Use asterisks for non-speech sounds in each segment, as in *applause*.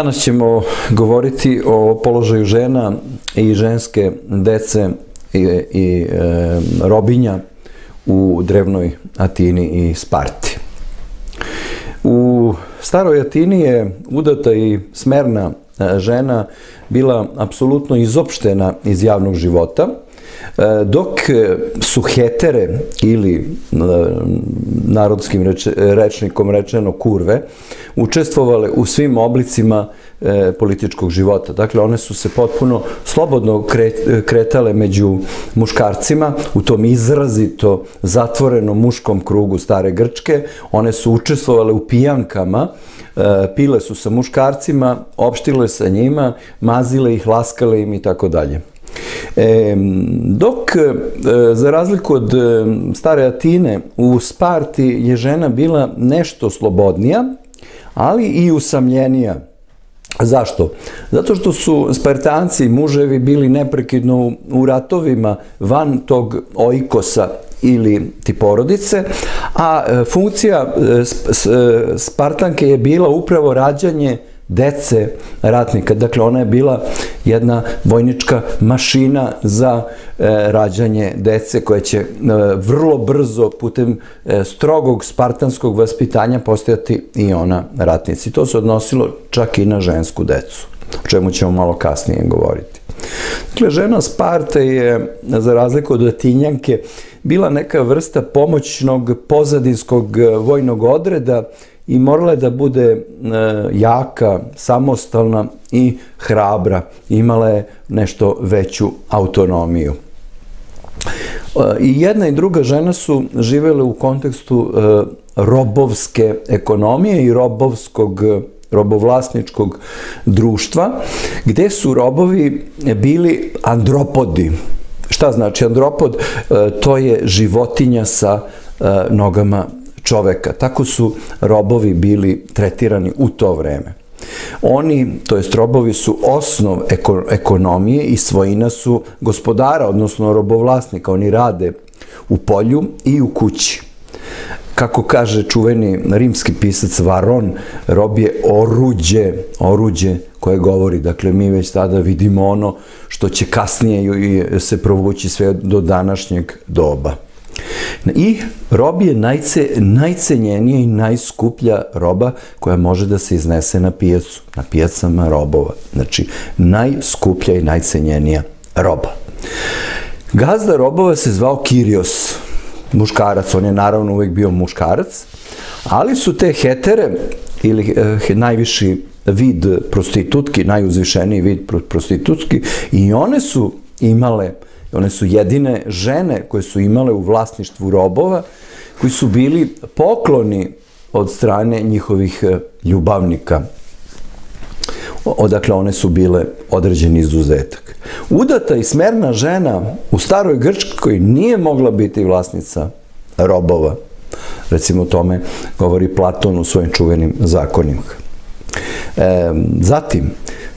Danas ćemo govoriti o položaju žena i ženske dece i, i e, robinja u drevnoj Atini i Sparti. U staroj Atini je udata i smerna e, žena bila apsolutno izopštena iz javnog života, dok su hetere ili e, narodskim reč, rečnikom rečeno kurve učestvovale u svim oblicima e, političkog života. Dakle, one su se potpuno slobodno kretale među muškarcima u tom izrazito zatvorenom muškom krugu stare Grčke. One su učestvovale u pijankama, e, pile su sa muškarcima, opštile sa njima, mazile ih, laskale im i tako dalje. Dok, e, za razliku od e, stare Atine, u Sparti je žena bila nešto slobodnija, ali i usamljenija. Zašto? Zato što su Spartanci, muževi, bili neprekidno u ratovima van tog ojkosa ili ti porodice, a e, funkcija Spartanke je bila upravo rađanje dece ratnika. Dakle, ona je bila jedna vojnička mašina za e, rađanje dece koja će e, vrlo brzo putem e, strogog spartanskog vaspitanja postojati i ona ratnici. To se odnosilo čak i na žensku decu, o čemu ćemo malo kasnije govoriti. Dakle, žena Sparte je, za razliku od Atinjanke, bila neka vrsta pomoćnog pozadinskog vojnog odreda i morala je da bude e, jaka, samostalna i hrabra. Imala je nešto veću autonomiju. E, I jedna i druga žena su živele u kontekstu e, robovske ekonomije i robovskog robovlasničkog društva, gde su robovi bili andropodi. Šta znači andropod? To je životinja sa nogama čoveka. Tako su robovi bili tretirani u to vreme. Oni, to jest robovi, su osnov eko, ekonomije i svojina su gospodara, odnosno robovlasnika. Oni rade u polju i u kući. Kako kaže čuveni rimski pisac Varon, rob je oruđe, oruđe koje govori. Dakle, mi već tada vidimo ono što će kasnije se provući sve do današnjeg doba. I rob je najce, najcenjenija i najskuplja roba koja može da se iznese na pijacu, na pijacama robova. Znači, najskuplja i najcenjenija roba. Gazda robova se zvao Kirios, muškarac, on je naravno uvek bio muškarac, ali su te hetere, ili eh, najviši vid prostitutki, najuzvišeniji vid prostitutki, i one su imale One su jedine žene koje su imale u vlasništvu robova, koji su bili pokloni od strane njihovih e, ljubavnika. Odakle one su bile određeni izuzetak. Udata i smerna žena u staroj Grčkoj nije mogla biti vlasnica robova. Recimo tome govori Platon u svojim čuvenim zakonima. Zatim,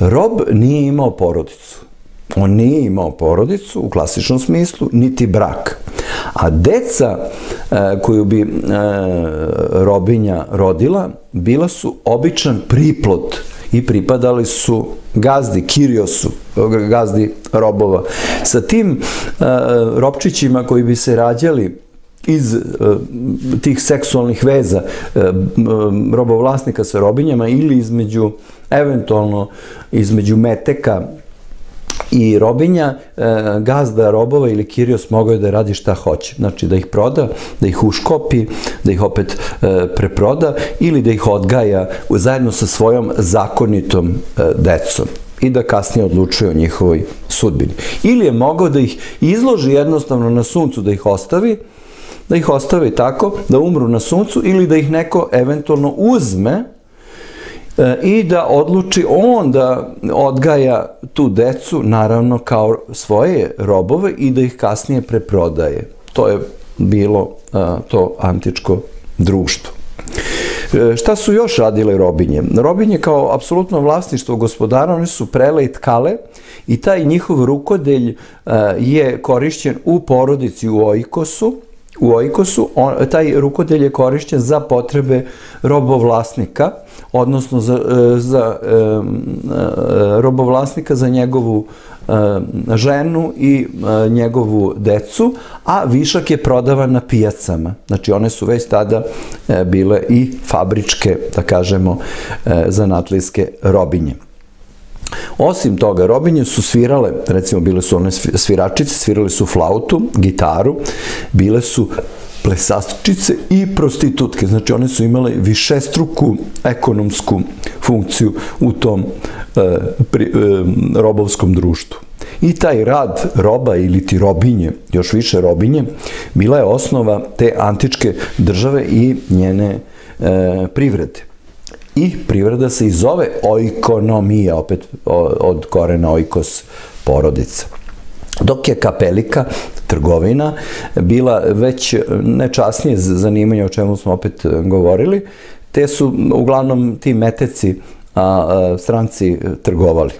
rob nije imao porodicu. On nije imao porodicu u klasičnom smislu, niti brak. A deca e, koju bi e, robinja rodila, bila su običan priplot i pripadali su gazdi, Kiriosu, gazdi robova. Sa tim e, robčićima koji bi se rađali iz tih seksualnih veza robovlasnika sa robinjama ili između, eventualno između meteka I robinja, e, gazda robova ili Kirios mogao je da radi šta hoće. Znači da ih proda, da ih uškopi, da ih opet e, preproda ili da ih odgaja zajedno sa svojom zakonitom e, decom i da kasnije odlučuje o njihovoj sudbini. Ili je mogao da ih izloži jednostavno na suncu, da ih ostavi, da ih ostavi tako, da umru na suncu ili da ih neko eventualno uzme i da odluči on da odgaja tu decu, naravno kao svoje robove i da ih kasnije preprodaje. To je bilo e, to antičko društvo. E, šta su još radile robinje? Robinje kao apsolutno vlasništvo gospodara, one su prele i tkale i taj njihov rukodelj je korišćen u porodici u Ojkosu, u Oikosu, on, taj rukodelj je korišćen za potrebe robovlasnika, odnosno za, e, za e, e, robovlasnika za njegovu e, ženu i e, njegovu decu, a višak je prodavan na pijacama. Znači one su već tada e, bile i fabričke, da kažemo, e, zanatlijske robinje. Osim toga, robinje su svirale, recimo bile su one sviračice, svirale su flautu, gitaru, bile su plesačice i prostitutke. Znači one su imale višestruku ekonomsku funkciju u tom e, pri, e, robovskom društvu. I taj rad roba ili ti robinje, još više robinje, bila je osnova te antičke države i njene e, privrede. I privreda se i zove oikonomija, opet od korena oikos porodica. Dok je kapelika, trgovina, bila već nečasnije zanimanje o čemu smo opet govorili, te su uglavnom ti meteci a, a, stranci trgovali,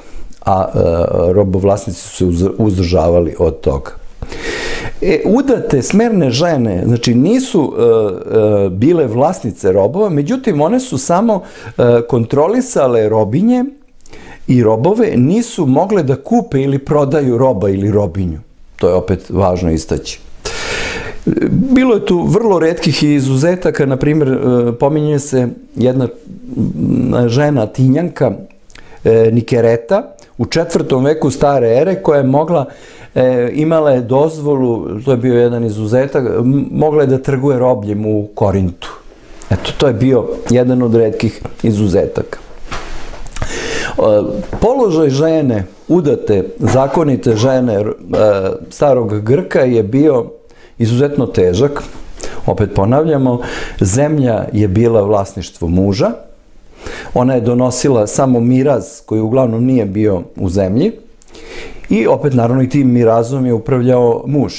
a, a robovlasnici su uzdržavali od toga. E, udate smerne žene, znači nisu e, e, bile vlasnice robova, međutim one su samo e, kontrolisale robinje i robove, nisu mogle da kupe ili prodaju roba ili robinju. To je opet važno istaći. Bilo je tu vrlo redkih izuzetaka, na primjer, e, pominje se jedna žena Tinjanka, e, Nikereta, u četvrtom veku stare ere, koja je mogla e, imala je dozvolu, to je bio jedan izuzetak, mogla je da trguje robljem u Korintu. Eto, to je bio jedan od redkih izuzetaka. E, položaj žene, udate, zakonite žene e, starog Grka je bio izuzetno težak. Opet ponavljamo, zemlja je bila vlasništvo muža, ona je donosila samo miraz koji uglavnom nije bio u zemlji I opet, naravno, i tim mirazom je upravljao muž.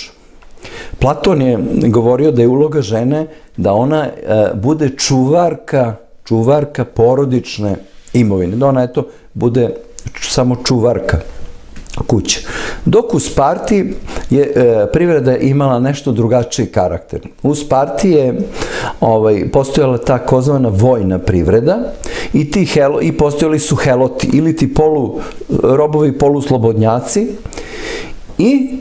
Platon je govorio da je uloga žene da ona e, bude čuvarka, čuvarka porodične imovine, da ona, eto, bude samo čuvarka kuće. Dok u Sparti je e, privreda imala nešto drugačiji karakter. U Sparti je ovaj, postojala ta kozvana vojna privreda i, ti helo, i postojali su heloti ili ti polu, robovi poluslobodnjaci i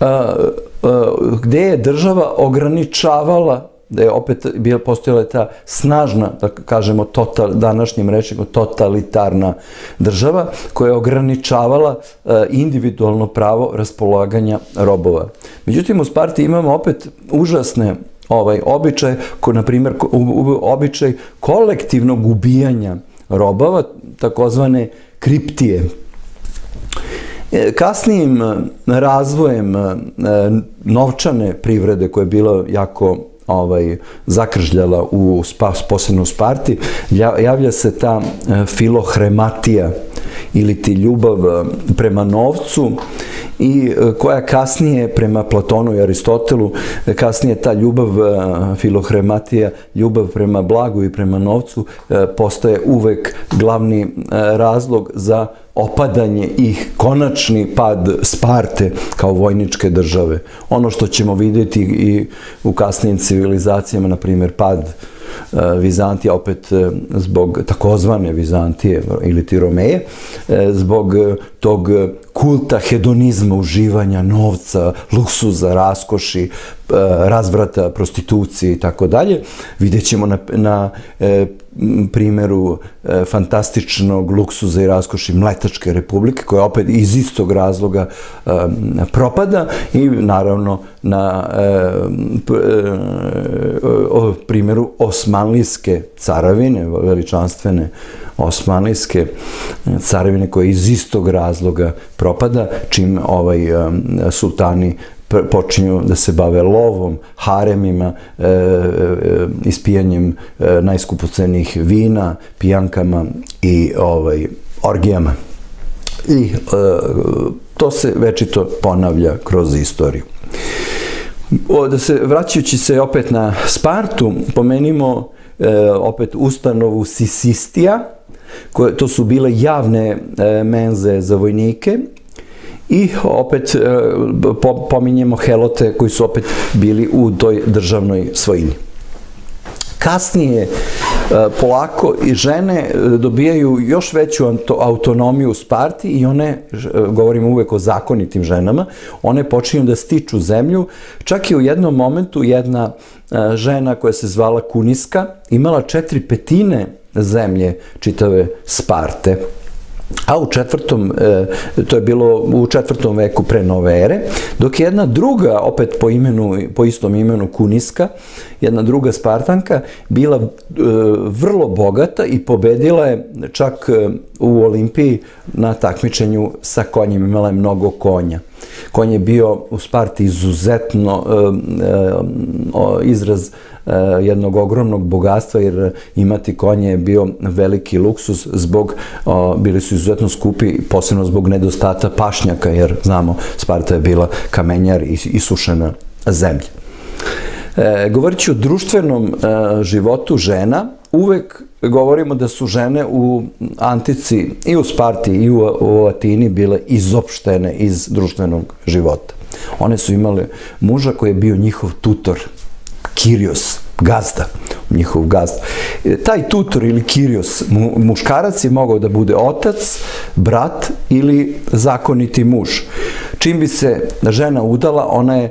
a, a, gde je država ograničavala da je opet bila postojala ta snažna, da kažemo total, današnjim rečima, totalitarna država koja je ograničavala e, individualno pravo raspolaganja robova. Međutim, u Sparti imamo opet užasne ovaj običaj, ko na primjer običaj kolektivnog ubijanja robova, takozvane kriptije. E, kasnijim razvojem e, novčane privrede koja je bila jako ovaj, zakržljala u spas, posebno u Sparti, javlja se ta e, filohrematija ili ti ljubav e, prema novcu i e, koja kasnije prema Platonu i Aristotelu, kasnije ta ljubav filohrematija, ljubav prema blagu i prema novcu postaje uvek glavni razlog za opadanje i konačni pad Sparte kao vojničke države. Ono što ćemo vidjeti i u kasnijim civilizacijama, na primjer pad e, Vizantija, opet e, zbog takozvane Vizantije ili ti Romeje, e, zbog tog kulta hedonizma, uživanja novca, luksuza, raskoši, razvrata, prostitucije i tako dalje. Vidjet ćemo na, na primjeru e, fantastičnog luksuza i raskoši Mletačke republike, koja opet iz istog razloga e, propada i naravno na e, primjeru Osmanlijske caravine, veličanstvene Osmanlijske caravine koja iz istog razloga propada, čim ovaj sultani počinju da se bave lovom, haremima, e, e, ispijanjem e, najskupocenih vina, pijankama i ovaj, orgijama. I e, to se večito ponavlja kroz istoriju. O, da se, vraćajući se opet na Spartu, pomenimo e, opet ustanovu Sisistija, koje, to su bile javne e, menze za vojnike I opet e, pominjemo Helote koji su opet bili u toj državnoj svojini. Kasnije e, polako i žene e, dobijaju još veću autonomiju u Sparti i one, govorimo uvek o zakonitim ženama, one počinju da stiču zemlju. Čak i u jednom momentu jedna žena koja se zvala Kuniska imala četiri petine zemlje čitave Sparte. A u četvrtom, to je bilo u četvrtom veku pre nove ere, dok jedna druga, opet po imenu, po istom imenu Kuniska, jedna druga Spartanka, bila e, vrlo bogata i pobedila je čak e, u Olimpiji na takmičenju sa konjem, imala je mnogo konja. Konj je bio u Sparti izuzetno e, izraz jednog ogromnog bogatstva, jer imati konje je bio veliki luksus zbog, bili su izuzetno skupi, posebno zbog nedostata pašnjaka, jer znamo, Sparta je bila kamenjar i isušena zemlja. E, govorit ću o društvenom e, životu žena, uvek govorimo da su žene u Antici i u Sparti i u, u Atini bile izopštene iz društvenog života. One su imale muža koji je bio njihov tutor, Kirios, gazda, njihov gazda. E, taj tutor ili Kirios, mu, muškarac je mogao da bude otac, brat ili zakoniti muž. Čim bi se žena udala, ona je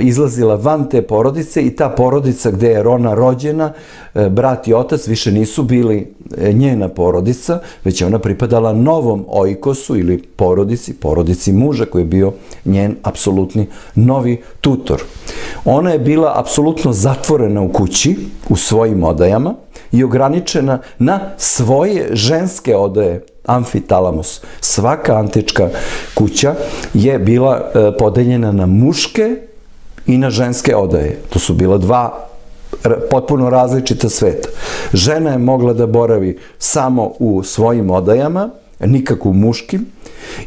izlazila van te porodice i ta porodica gde je Rona rođena, e, brat i otac više nisu bili e, njena porodica, već je ona pripadala novom ojkosu ili porodici, porodici muža koji je bio njen apsolutni novi tutor. Ona je bila apsolutno zatvorena u kući, u svojim odajama i ograničena na svoje ženske odaje amfitalamus. Svaka antička kuća je bila e, podeljena na muške i na ženske odaje. To su bila dva potpuno različita sveta. Žena je mogla da boravi samo u svojim odajama, nikako u muškim,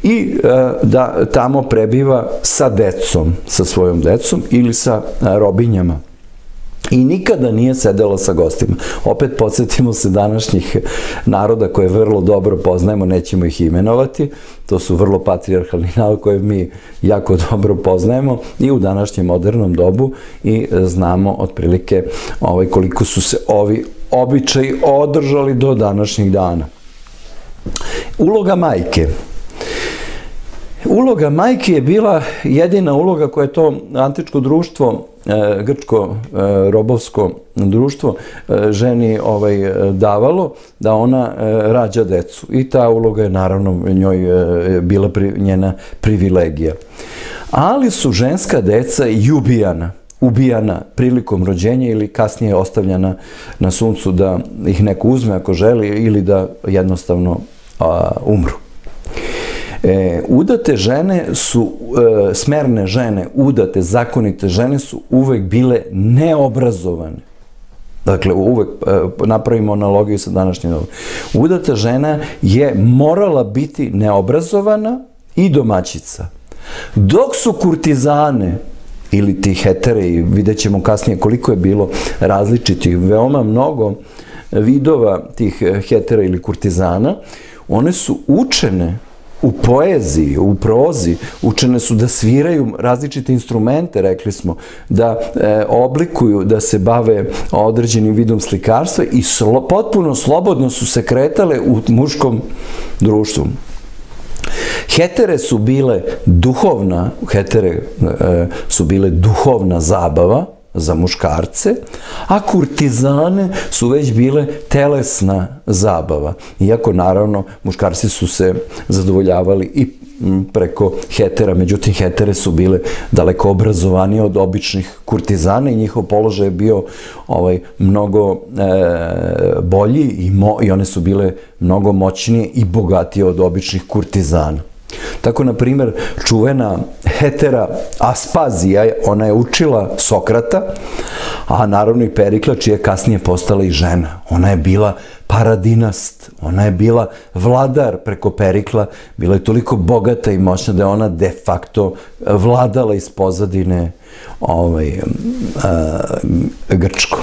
i e, da tamo prebiva sa decom, sa svojom decom ili sa robinjama i nikada nije sedela sa gostima. Opet podsjetimo se današnjih naroda koje vrlo dobro poznajemo, nećemo ih imenovati, to su vrlo patrijarhalni *laughs* narod koje mi jako dobro poznajemo i u današnjem modernom dobu i znamo otprilike ovaj, koliko su se ovi običaji održali do današnjih dana. Uloga majke. Uloga majke je bila jedina uloga koje je to antičko društvo grčko e, robovsko društvo e, ženi ovaj davalo da ona rađa decu i ta uloga je naravno njoj bila njena privilegija. Ali su ženska deca i ubijana ubijana prilikom rođenja ili kasnije ostavljana na suncu da ih neko uzme ako želi ili da jednostavno umru. E, udate žene su, e, smerne žene, udate, zakonite žene su uvek bile neobrazovane. Dakle, uvek e, napravimo analogiju sa današnjim dobom. Udata žena je morala biti neobrazovana i domaćica. Dok su kurtizane ili ti hetere, i vidjet ćemo kasnije koliko je bilo različitih, veoma mnogo vidova tih hetera ili kurtizana, one su učene u poeziji, u prozi, učene su da sviraju različite instrumente, rekli smo, da e, oblikuju, da se bave određenim vidom slikarstva i potpuno slobodno su se kretale u muškom društvu. Hetere su bile duhovna, hetere e, su bile duhovna zabava, za muškarce, a kurtizane su već bile telesna zabava. Iako, naravno, muškarci su se zadovoljavali i preko hetera, međutim hetere su bile daleko obrazovanije od običnih kurtizana i njihov položaj je bio ovaj mnogo e, bolji i, mo, i one su bile mnogo moćnije i bogatije od običnih kurtizana. Tako, na primjer, čuvena hetera Aspazija, ona je učila Sokrata, a naravno i Perikla, čija je kasnije postala i žena. Ona je bila paradinast, ona je bila vladar preko Perikla, bila je toliko bogata i moćna da je ona de facto vladala iz pozadine ovaj, a, Grčko.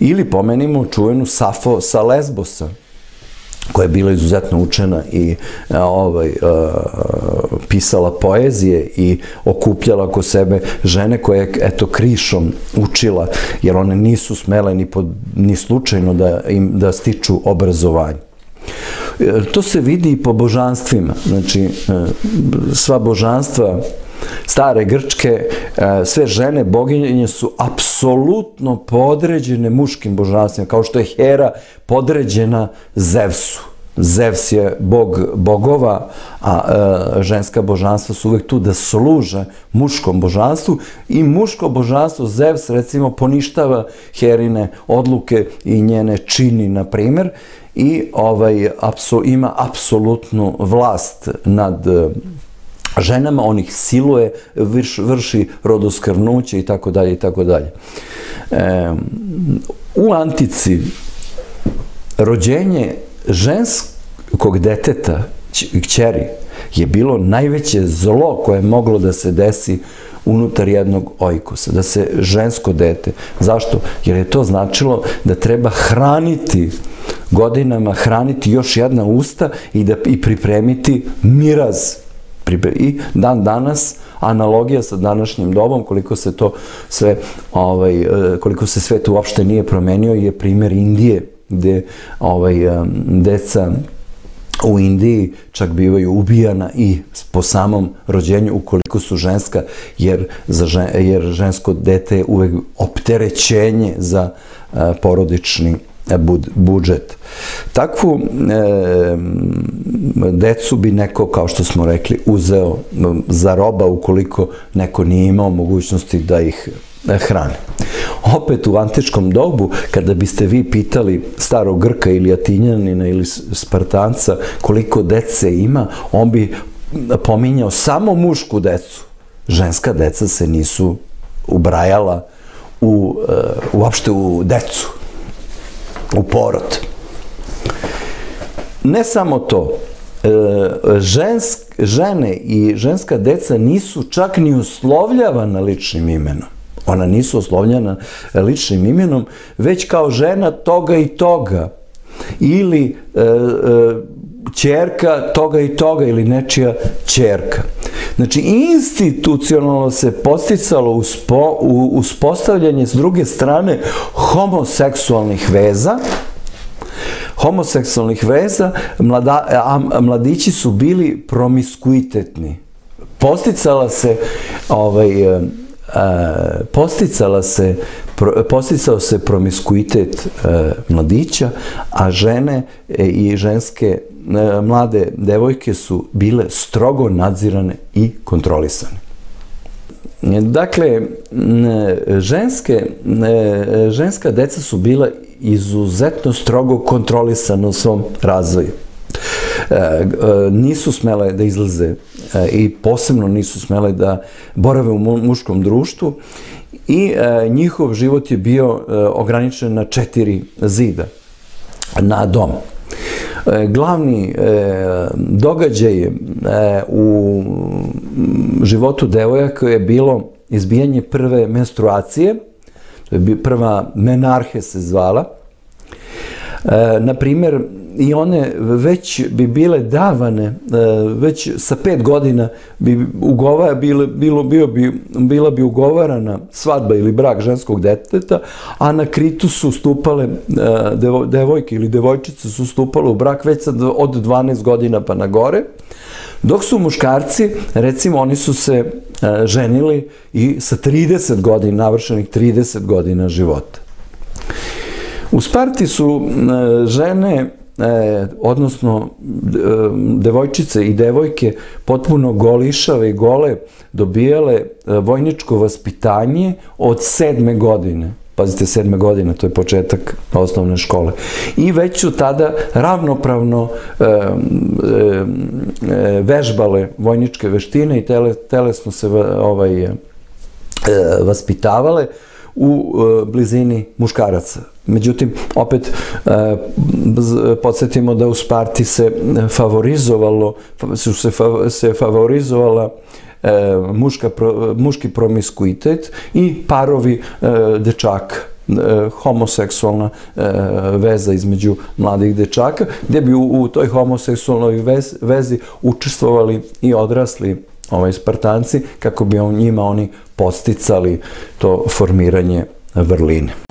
Ili pomenimo čuvenu Safo sa Lesbosa, koja je bila izuzetno učena i ovaj, pisala poezije i okupljala oko sebe žene koje je eto krišom učila jer one nisu smele ni, pod, ni slučajno da, im, da stiču obrazovanje. E, to se vidi i po božanstvima. Znači, e, sva božanstva stare Grčke, e, sve žene boginje su apsolutno podređene muškim božanstvima, kao što je Hera podređena Zevsu. Zevs je bog bogova, a e, ženska božanstva su uvek tu da služe muškom božanstvu i muško božanstvo Zevs recimo poništava Herine odluke i njene čini, na primer, i ovaj, apso, ima apsolutnu vlast nad ženama, on ih siluje, vrš, vrši rodoskrvnuće i tako dalje i tako dalje. U antici rođenje ženskog deteta, kćeri, je bilo najveće zlo koje je moglo da se desi unutar jednog ojkusa, da se žensko dete. Zašto? Jer je to značilo da treba hraniti godinama hraniti još jedna usta i da i pripremiti miraz. I dan danas analogija sa današnjim dobom, koliko se to sve, ovaj, e, koliko se svet uopšte nije promenio, je primer Indije, gde ovaj, e, deca u Indiji čak bivaju ubijana i po samom rođenju ukoliko su ženska, jer, za žen, jer žensko dete je uvek opterećenje za e, porodični budžet. Takvu decu bi neko, kao što smo rekli, uzeo za roba ukoliko neko nije imao mogućnosti da ih e, hrane. Opet u antičkom dobu, kada biste vi pitali starog Grka ili Atinjanina ili Spartanca koliko dece ima, on bi pominjao samo mušku decu. Ženska deca se nisu ubrajala u, e, uopšte u decu u porod. Ne samo to, e, žensk, žene i ženska deca nisu čak ni uslovljavana ličnim imenom. Ona nisu oslovljena ličnim imenom, već kao žena toga i toga. Ili e, e, čerka toga i toga ili nečija čerka. Znači, institucionalno se posticalo uspo, u, uspostavljanje s druge strane homoseksualnih veza, homoseksualnih veza, a mladići su bili promiskuitetni. Posticala se ovaj, a, e, posticala se posticao se promiskuitet e, mladića, a žene e, i ženske E, mlade devojke su bile strogo nadzirane i kontrolisane. Dakle, ženske, ženska deca su bila izuzetno strogo kontrolisane u svom razvoju. E, e, nisu smele da izlaze i posebno nisu smele da borave u muškom društvu i njihov život je bio ograničen na četiri zida na dom. E, glavni e, događaj e, u životu devojaka je bilo izbijanje prve menstruacije, to je prva menarhe se zvala, na primjer, i one već bi bile davane, e, već sa pet godina bi ugova, bile, bilo, bio bi, bila bi ugovarana svadba ili brak ženskog deteta, a na kritu su stupale e, devo, devojke ili devojčice su stupale u brak već sad od 12 godina pa na gore, dok su muškarci, recimo, oni su se e, ženili i sa 30 godina, navršenih 30 godina života. U Sparti su žene e, odnosno e, devojčice i devojke potpuno golišave i gole dobijale e, vojničko vaspitanje od sedme godine. Pazite, sedme godine, to je početak osnovne škole. I već su tada ravnopravno e, e, e, vežbale vojničke veštine i tele, telesno se ovaj, e, vaspitavale u e, blizini muškaraca. Međutim, opet e, podsjetimo da u Sparti se favorizovalo, su se, se favorizovala e, muška, muški promiskuitet i parovi dečaka homoseksualna veza između mladih dečaka, gdje bi u, u toj homoseksualnoj vezi, vezi učestvovali i odrasli ovaj Spartanci kako bi on, njima oni posticali to formiranje vrline.